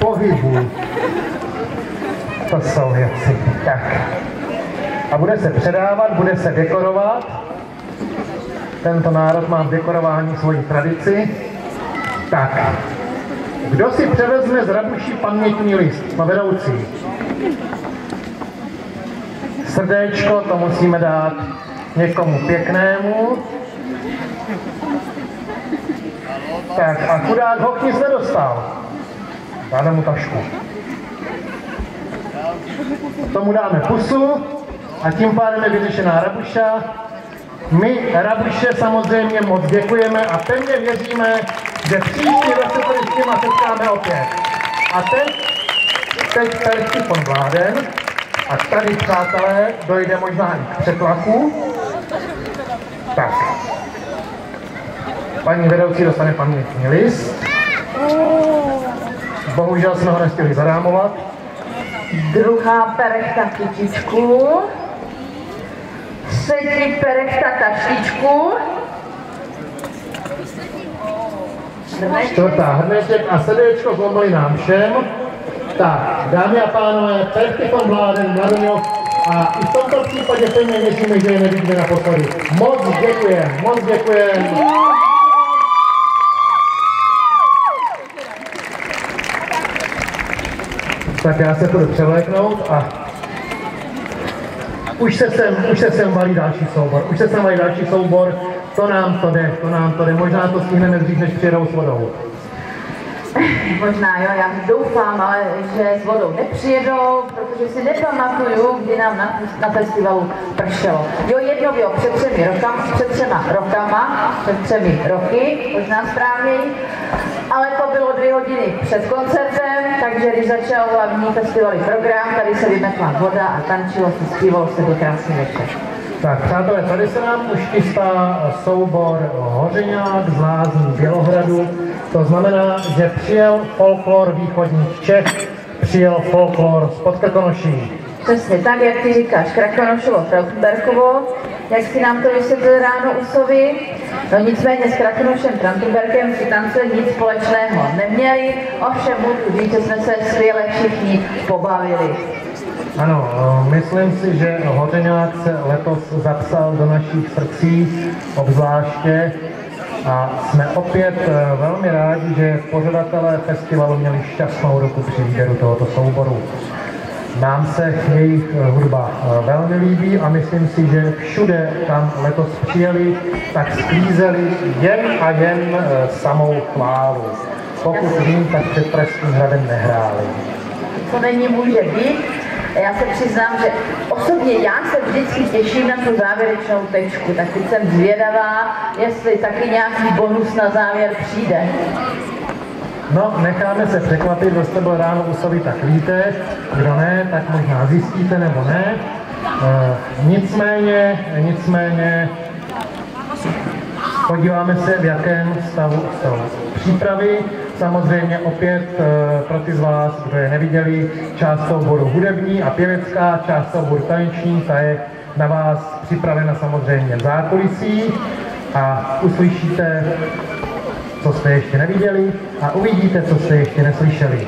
pohybu. To jsou věci. Tak. A bude se předávat, bude se dekorovat. Tento národ má v dekorování svoji tradici. Tak. Kdo si převezme z Rabuší pamětní list? No vedoucí. Srdéčko, to musíme dát někomu pěknému. Tak a chudák ho nic nedostal. Dáme mu tašku. Tomu dáme pusu a tím pádem je vyřešená Rabuša. My Rabuše samozřejmě moc děkujeme a pevně věříme, že příští rok se tady s těma setkáme opět. A teď, teď Perky von Vláden a tady, přátelé, dojde možná i k přetlaku. Tak. Paní vedoucí dostane pamětní list. Bohužel jsme ho nestihli zarámovat. Druhá perechta kytičku. Třetí perechta kašličku. Čtvrtá hrneček a srdéčko zlomili nám všem. Tak, dámy a pánové, Perky von Vláden, Mladoňov a i v tomto případě pevně věříme, že je nevidíme naposledy. Moc děkujem, moc děkujem. Tak já se půjdu převléknout a už se sem, už se sem valí další soubor, už se sem valí další soubor, to nám to jde, to nám to jde, možná to stihneme dřív, než přijedou s vodou. Možná jo, já doufám, ale že s vodou nepřijedou, protože si nepamatuju, kdy nám na, na festivalu pršelo. Jo, jedno bylo před třemi rokama, před třema rokama, před třemi roky, možná správně, ale to bylo dvě hodiny před koncertem, takže když začal hlavní festivalový program, tady se vymetla voda a tančilo se, zpívalo se do krásný večer. Tak přátelé, tady se nám už chystá soubor Hořeňák z Lázní Bělohradu. To znamená, že přijel folklor východních Čech, přijel folklor z Podkrkonoší. Přesně tak, jak ty říkáš, Krakonošovo, Trautenberkovo, jak si nám to vysvětlil ráno Usovi. No nicméně s Krakonošem Trautenberkem si tam se nic společného neměli, ovšem můžu říct, že jsme se skvěle všichni pobavili. Ano, myslím si, že Hořeňák se letos zapsal do našich srdcí obzvláště a jsme opět eh, velmi rádi, že pořadatelé festivalu měli šťastnou ruku při výběru tohoto souboru. Nám se jejich eh, hudba eh, velmi líbí a myslím si, že všude tam letos přijeli, tak sklízeli jen a jen samou chválu. Pokud vím, tak před Pražským hradem nehráli. To není může být, já se přiznám, že osobně já se vždycky těším na tu závěrečnou tečku, tak teď jsem zvědavá, jestli taky nějaký bonus na závěr přijde. No, necháme se překvapit, kdo jste byl ráno u Sovy, tak víte, kdo ne, tak možná zjistíte nebo ne. E, nicméně, nicméně, podíváme se, v jakém stavu jsou přípravy. Samozřejmě opět eh, pro ty z vás, kdo je neviděli, část souboru hudební a pěvecká, část souboru taneční, ta je na vás připravena samozřejmě v zákulisí a uslyšíte, co jste ještě neviděli a uvidíte, co jste ještě neslyšeli.